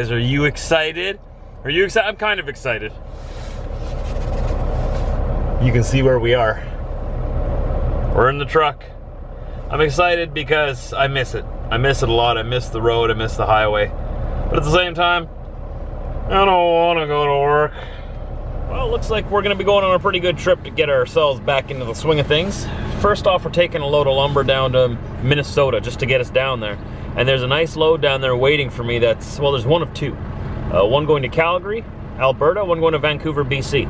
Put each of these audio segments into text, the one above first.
guys, are you excited? Are you excited? I'm kind of excited. You can see where we are. We're in the truck. I'm excited because I miss it. I miss it a lot. I miss the road. I miss the highway. But at the same time, I don't want to go to work. Well, it looks like we're going to be going on a pretty good trip to get ourselves back into the swing of things. First off, we're taking a load of lumber down to Minnesota just to get us down there. And there's a nice load down there waiting for me that's, well, there's one of two. Uh, one going to Calgary, Alberta, one going to Vancouver, BC.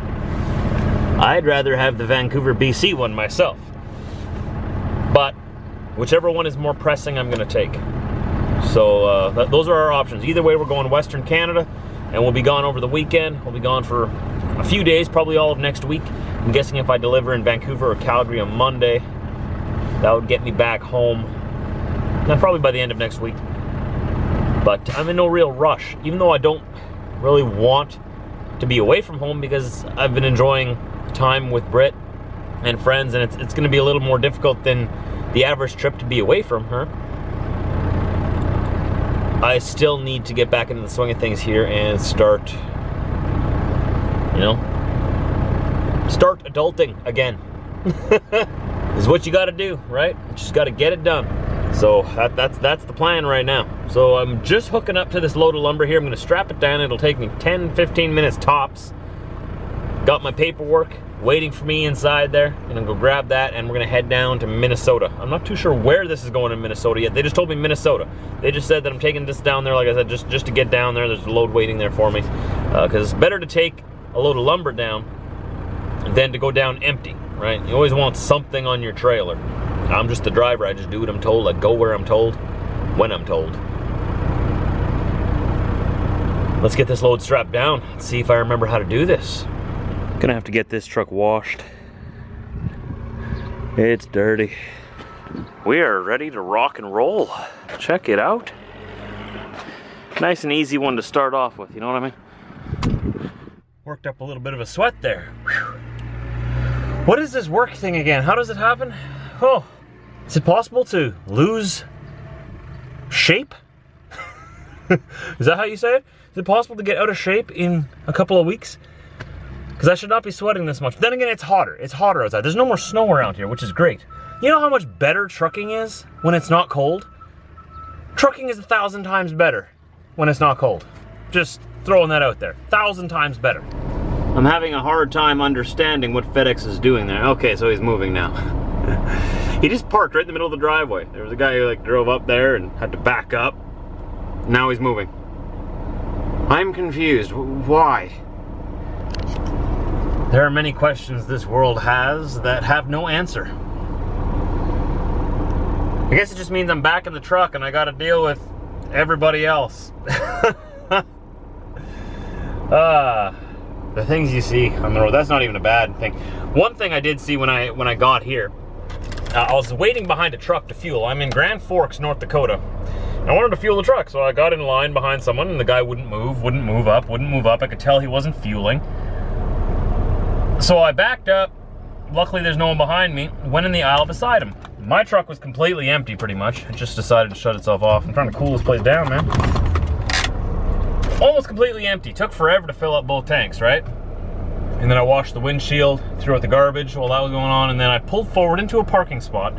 I'd rather have the Vancouver, BC one myself. But whichever one is more pressing, I'm going to take. So uh, th those are our options. Either way, we're going Western Canada, and we'll be gone over the weekend. We'll be gone for a few days, probably all of next week. I'm guessing if I deliver in Vancouver or Calgary on Monday, that would get me back home, Probably by the end of next week. But I'm in no real rush, even though I don't really want to be away from home because I've been enjoying time with Britt and friends, and it's, it's going to be a little more difficult than the average trip to be away from her. I still need to get back into the swing of things here and start, you know, start adulting again. is what you got to do, right? You just got to get it done. So that, that's that's the plan right now. So I'm just hooking up to this load of lumber here. I'm gonna strap it down. It'll take me 10, 15 minutes tops. Got my paperwork waiting for me inside there. And I'm gonna go grab that and we're gonna head down to Minnesota. I'm not too sure where this is going in Minnesota yet. They just told me Minnesota. They just said that I'm taking this down there, like I said, just, just to get down there. There's a load waiting there for me. Because uh, it's better to take a load of lumber down than to go down empty, right? You always want something on your trailer. I'm just the driver. I just do what I'm told. I go where I'm told, when I'm told. Let's get this load strapped down. Let's see if I remember how to do this. Gonna have to get this truck washed. It's dirty. We are ready to rock and roll. Check it out. Nice and easy one to start off with, you know what I mean? Worked up a little bit of a sweat there. Whew. What is this work thing again? How does it happen? Oh, is it possible to lose shape? is that how you say it? Is it possible to get out of shape in a couple of weeks? Because I should not be sweating this much. Then again, it's hotter. It's hotter outside. There's no more snow around here, which is great. You know how much better trucking is when it's not cold? Trucking is a thousand times better when it's not cold. Just throwing that out there. Thousand times better. I'm having a hard time understanding what FedEx is doing there. Okay, so he's moving now. he just parked right in the middle of the driveway. There was a guy who like drove up there and had to back up. Now he's moving. I'm confused. Why? There are many questions this world has that have no answer. I guess it just means I'm back in the truck and I gotta deal with everybody else. Ah, uh, the things you see on the road, that's not even a bad thing. One thing I did see when I when I got here uh, I was waiting behind a truck to fuel. I'm in Grand Forks, North Dakota. I wanted to fuel the truck, so I got in line behind someone, and the guy wouldn't move, wouldn't move up, wouldn't move up. I could tell he wasn't fueling. So I backed up. Luckily, there's no one behind me. Went in the aisle beside him. My truck was completely empty, pretty much. It just decided to shut itself off. I'm trying to cool this place down, man. Almost completely empty. Took forever to fill up both tanks, right? And then I washed the windshield, threw out the garbage while that was going on, and then I pulled forward into a parking spot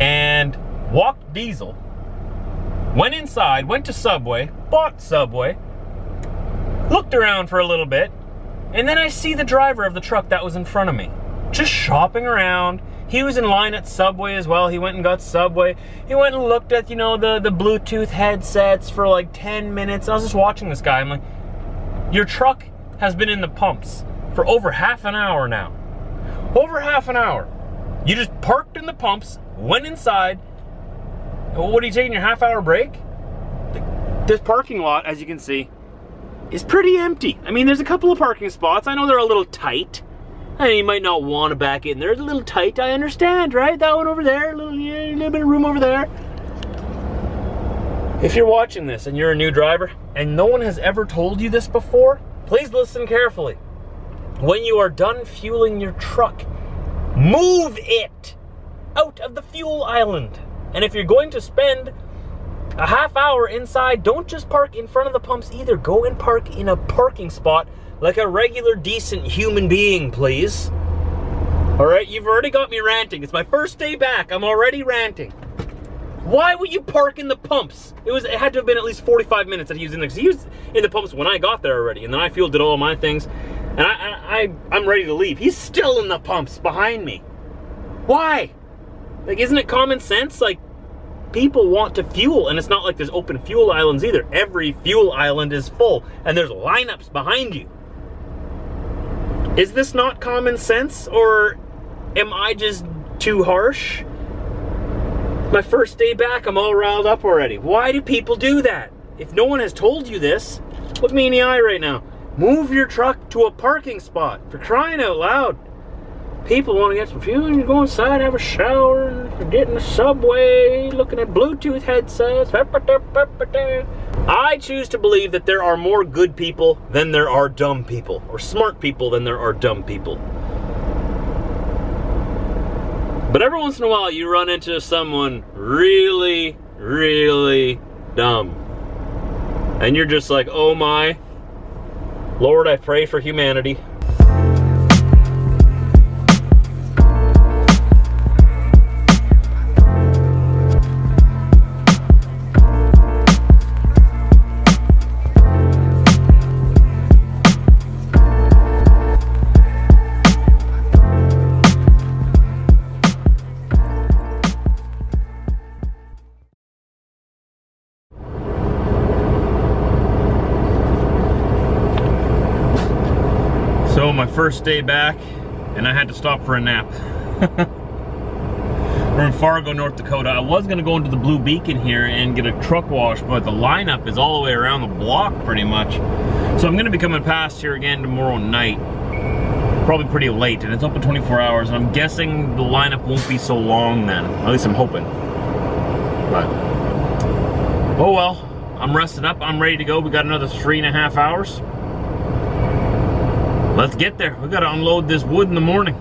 and walked diesel, went inside, went to Subway, bought Subway, looked around for a little bit, and then I see the driver of the truck that was in front of me, just shopping around. He was in line at Subway as well. He went and got Subway. He went and looked at, you know, the, the Bluetooth headsets for like 10 minutes. I was just watching this guy. I'm like, your truck has been in the pumps for over half an hour now. Over half an hour. You just parked in the pumps, went inside. What are you taking your half hour break? This parking lot, as you can see, is pretty empty. I mean, there's a couple of parking spots. I know they're a little tight. You might not want to back in there. It's a little tight, I understand, right? That one over there, a little, yeah, a little bit of room over there. If you're watching this and you're a new driver and no one has ever told you this before, Please listen carefully. When you are done fueling your truck, move it out of the fuel island. And if you're going to spend a half hour inside. Don't just park in front of the pumps either. Go and park in a parking spot like a regular, decent human being, please. All right, you've already got me ranting. It's my first day back. I'm already ranting. Why would you park in the pumps? It was. It had to have been at least 45 minutes that he was in there. Cause he was in the pumps when I got there already, and then I fueled did all my things, and I, I, I I'm ready to leave. He's still in the pumps behind me. Why? Like, isn't it common sense? Like, people want to fuel, and it's not like there's open fuel islands either. Every fuel island is full, and there's lineups behind you. Is this not common sense, or am I just too harsh? My first day back, I'm all riled up already. Why do people do that? If no one has told you this, look me in the eye right now. Move your truck to a parking spot for crying out loud people want to get some fuel, you go inside, have a shower, get in the subway, looking at Bluetooth headsets. I choose to believe that there are more good people than there are dumb people, or smart people than there are dumb people. But every once in a while, you run into someone really, really dumb. And you're just like, oh my, Lord, I pray for humanity. First day back and I had to stop for a nap. We're in Fargo, North Dakota. I was gonna go into the Blue Beacon here and get a truck wash, but the lineup is all the way around the block pretty much. So I'm gonna be coming past here again tomorrow night. Probably pretty late, and it's open 24 hours, and I'm guessing the lineup won't be so long then. At least I'm hoping. But, oh well. I'm rested up, I'm ready to go. We got another three and a half hours. Let's get there. We gotta unload this wood in the morning.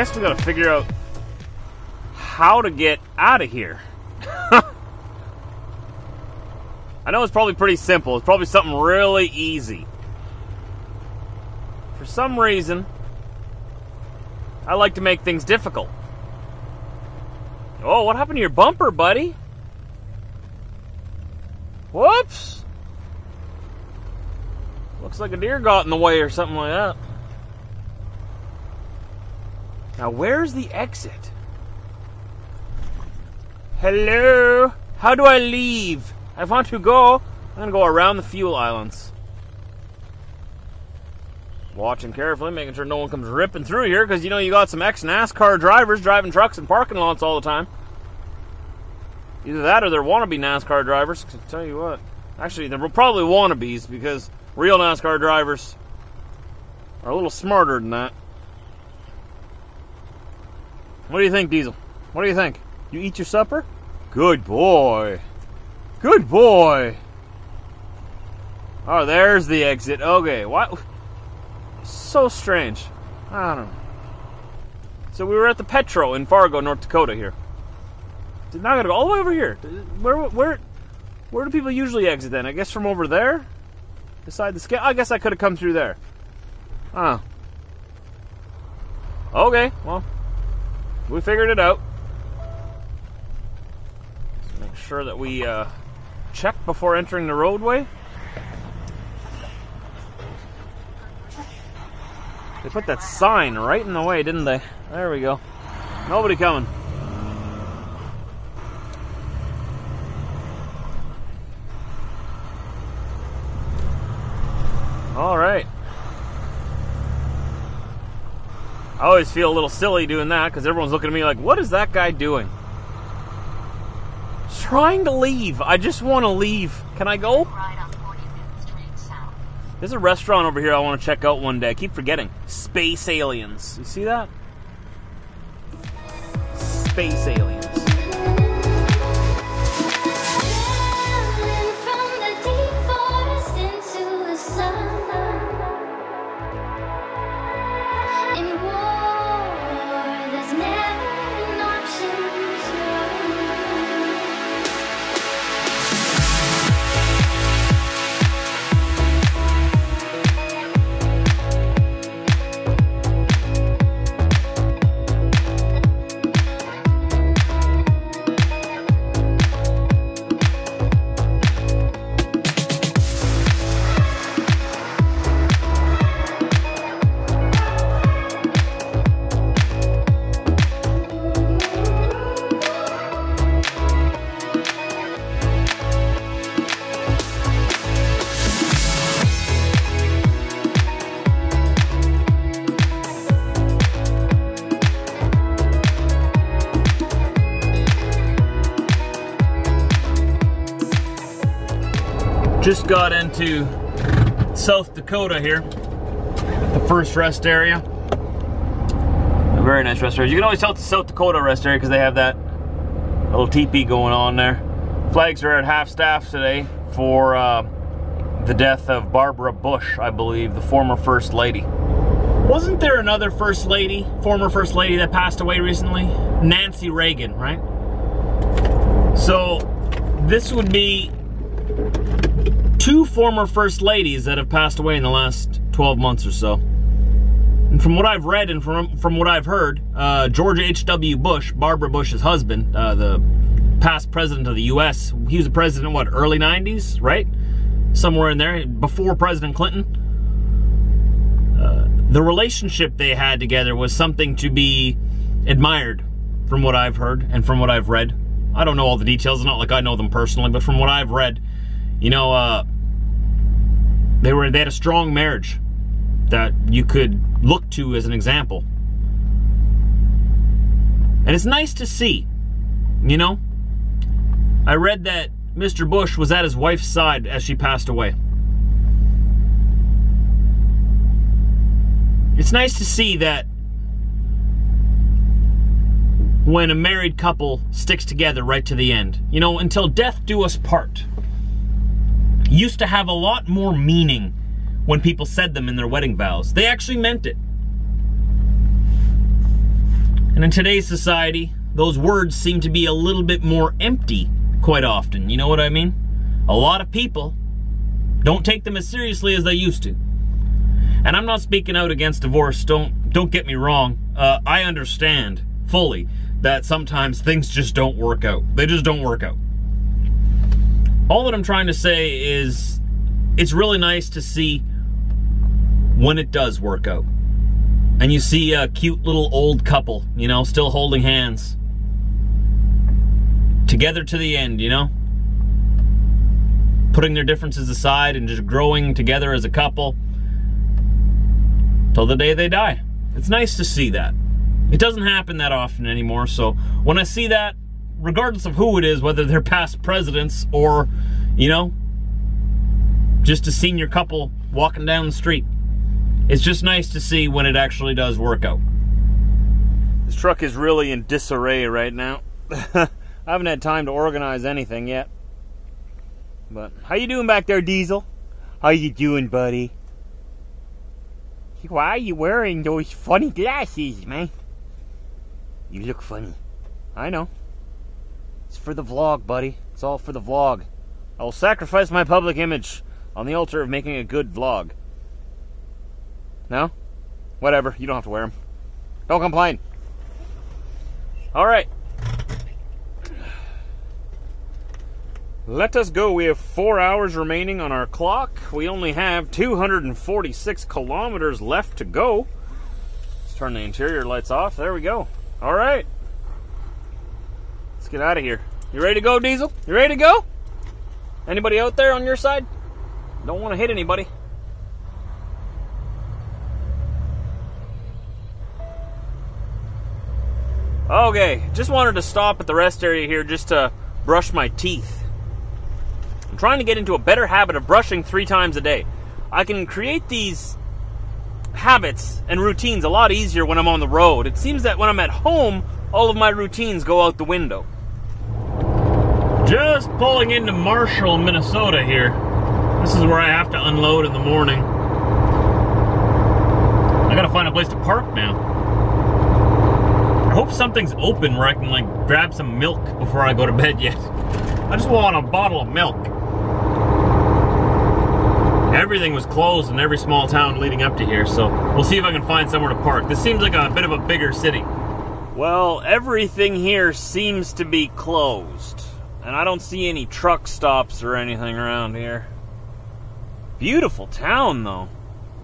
Guess we gotta figure out how to get out of here. I know it's probably pretty simple. It's probably something really easy. For some reason, I like to make things difficult. Oh, what happened to your bumper, buddy? Whoops! Looks like a deer got in the way or something like that. Now, where's the exit? Hello? How do I leave? I want to go. I'm gonna go around the fuel islands. Watching carefully, making sure no one comes ripping through here, because you know you got some ex NASCAR drivers driving trucks in parking lots all the time. Either that or they're wannabe NASCAR drivers. I tell you what, actually, they're probably wannabes because real NASCAR drivers are a little smarter than that. What do you think, Diesel? What do you think? You eat your supper? Good boy. Good boy. Oh, there's the exit. Okay, what? So strange. I don't know. So we were at the Petro in Fargo, North Dakota here. Did not gotta go all the way over here. Where, where, where do people usually exit then? I guess from over there? Beside the scale? I guess I could have come through there. Huh. Okay, well, we figured it out. Let's make sure that we uh, check before entering the roadway. They put that sign right in the way, didn't they? There we go. Nobody coming. All right. I always feel a little silly doing that because everyone's looking at me like, what is that guy doing? Trying to leave. I just want to leave. Can I go? There's a restaurant over here I want to check out one day. I keep forgetting. Space Aliens. You see that? Space Aliens. Just got into South Dakota here, the first rest area. A very nice rest area. You can always tell it's South Dakota rest area because they have that little teepee going on there. Flags are at half staff today for uh, the death of Barbara Bush, I believe, the former First Lady. Wasn't there another First Lady, former First Lady that passed away recently? Nancy Reagan, right? So this would be two former first ladies that have passed away in the last 12 months or so. And from what I've read and from, from what I've heard, uh, George H.W. Bush, Barbara Bush's husband, uh, the past president of the U.S., he was a president, what, early 90s, right? Somewhere in there, before President Clinton. Uh, the relationship they had together was something to be admired, from what I've heard and from what I've read. I don't know all the details, not like I know them personally, but from what I've read, you know, uh, they were they had a strong marriage that you could look to as an example. And it's nice to see, you know. I read that Mr. Bush was at his wife's side as she passed away. It's nice to see that when a married couple sticks together right to the end. You know, until death do us part used to have a lot more meaning when people said them in their wedding vows. They actually meant it. And in today's society, those words seem to be a little bit more empty quite often. You know what I mean? A lot of people don't take them as seriously as they used to. And I'm not speaking out against divorce. Don't don't get me wrong. Uh, I understand fully that sometimes things just don't work out. They just don't work out. All that I'm trying to say is it's really nice to see when it does work out. And you see a cute little old couple, you know, still holding hands. Together to the end, you know? Putting their differences aside and just growing together as a couple till the day they die. It's nice to see that. It doesn't happen that often anymore, so when I see that, regardless of who it is, whether they're past presidents or, you know, just a senior couple walking down the street. It's just nice to see when it actually does work out. This truck is really in disarray right now. I haven't had time to organize anything yet. But how you doing back there, Diesel? How you doing, buddy? Why are you wearing those funny glasses, man? You look funny. I know. It's for the vlog, buddy. It's all for the vlog. I will sacrifice my public image on the altar of making a good vlog. No? Whatever, you don't have to wear them. Don't complain. All right. Let us go. We have four hours remaining on our clock. We only have 246 kilometers left to go. Let's turn the interior lights off. There we go. All right. Get out of here. You ready to go, Diesel? You ready to go? Anybody out there on your side? Don't want to hit anybody. Okay, just wanted to stop at the rest area here just to brush my teeth. I'm trying to get into a better habit of brushing three times a day. I can create these habits and routines a lot easier when I'm on the road. It seems that when I'm at home, all of my routines go out the window. Just pulling into Marshall, Minnesota here. This is where I have to unload in the morning. I gotta find a place to park now. I hope something's open where I can like grab some milk before I go to bed yet. I just want a bottle of milk. Everything was closed in every small town leading up to here, so we'll see if I can find somewhere to park. This seems like a bit of a bigger city. Well, everything here seems to be closed. And I don't see any truck stops or anything around here. Beautiful town, though.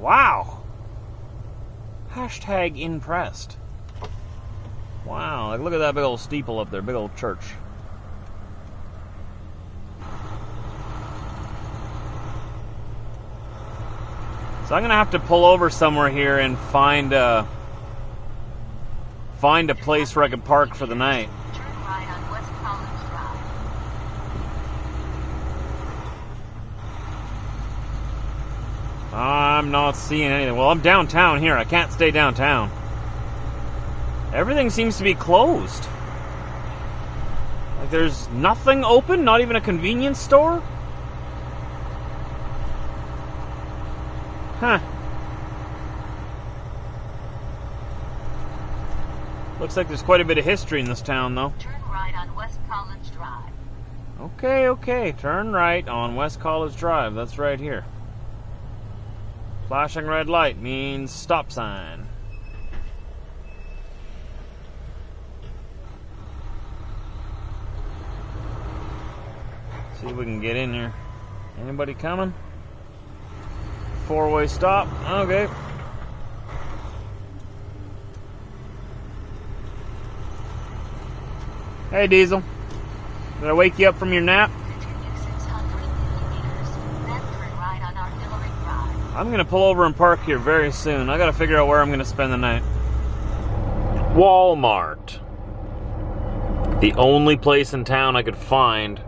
Wow. Hashtag impressed. Wow, like look at that big old steeple up there, big old church. So I'm gonna have to pull over somewhere here and find a find a place where I can park for the night. I'm not seeing anything. Well, I'm downtown here. I can't stay downtown. Everything seems to be closed. Like there's nothing open, not even a convenience store? Huh. Looks like there's quite a bit of history in this town, though. Turn right on West College Drive. Okay, okay. Turn right on West College Drive. That's right here. Flashing red light means stop sign. See if we can get in here. Anybody coming? Four way stop. Okay. Hey, Diesel. Did I wake you up from your nap? Continue 600 meters. Then turn right on Artillery Drive. I'm gonna pull over and park here very soon. I gotta figure out where I'm gonna spend the night. Walmart. The only place in town I could find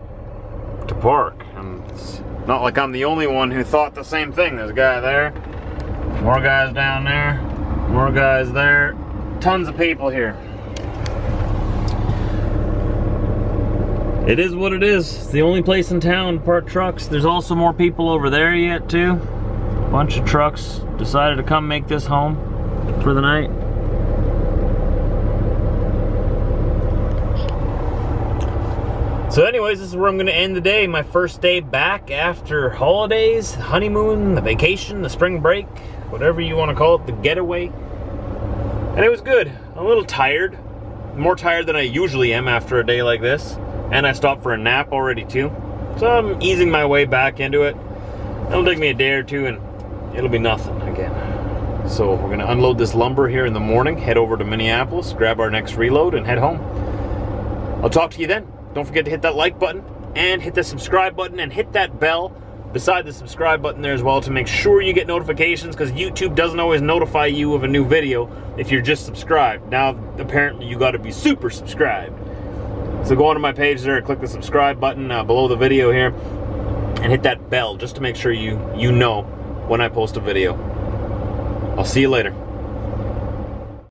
to park. And it's not like I'm the only one who thought the same thing. There's a guy there, more guys down there, more guys there. Tons of people here. It is what it is. It's the only place in town to park trucks. There's also more people over there yet too. Bunch of trucks decided to come make this home for the night. So anyways, this is where I'm gonna end the day. My first day back after holidays, honeymoon, the vacation, the spring break, whatever you wanna call it, the getaway. And it was good. I'm a little tired. More tired than I usually am after a day like this. And I stopped for a nap already too. So I'm easing my way back into it. It'll take me a day or two and it'll be nothing again. So we're gonna unload this lumber here in the morning, head over to Minneapolis, grab our next reload, and head home. I'll talk to you then. Don't forget to hit that like button and hit the subscribe button and hit that bell beside the subscribe button there as well to make sure you get notifications because YouTube doesn't always notify you of a new video if you're just subscribed. Now, apparently, you got to be super subscribed. So go onto my page there, click the subscribe button uh, below the video here, and hit that bell just to make sure you you know when I post a video. I'll see you later.